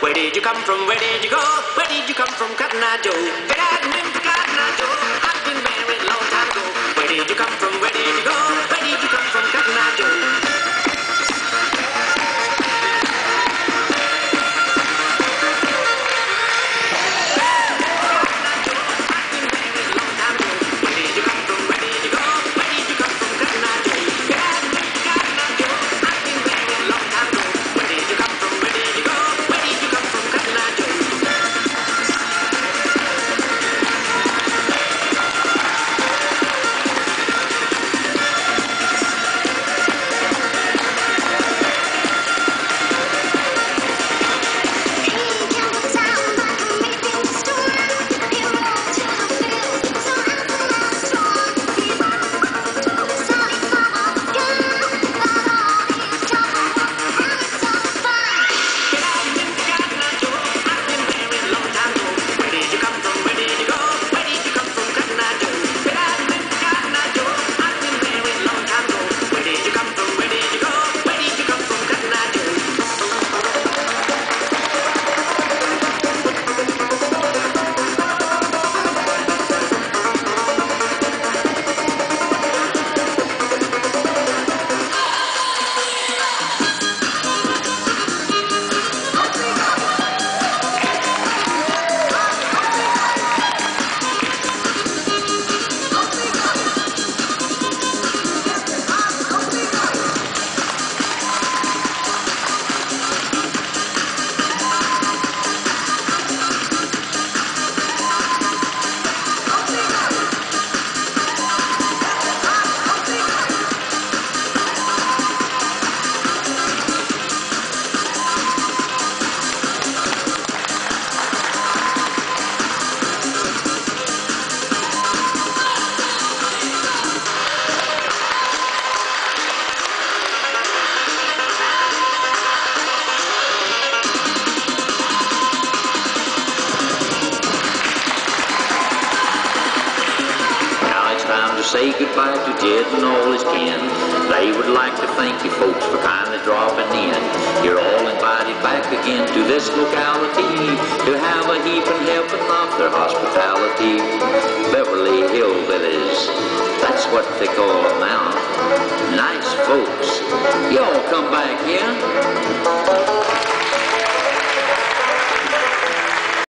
Where did you come from? Where did you go? Where did you come from, Cotton Eye Joe? Cotton Eye Joe, to say goodbye to Jed and all his kin. They would like to thank you folks for kindly dropping in. You're all invited back again to this locality to have a heaping helping of their hospitality. Beverly Hillbillies, that's what they call them now. Nice folks. Y'all come back here.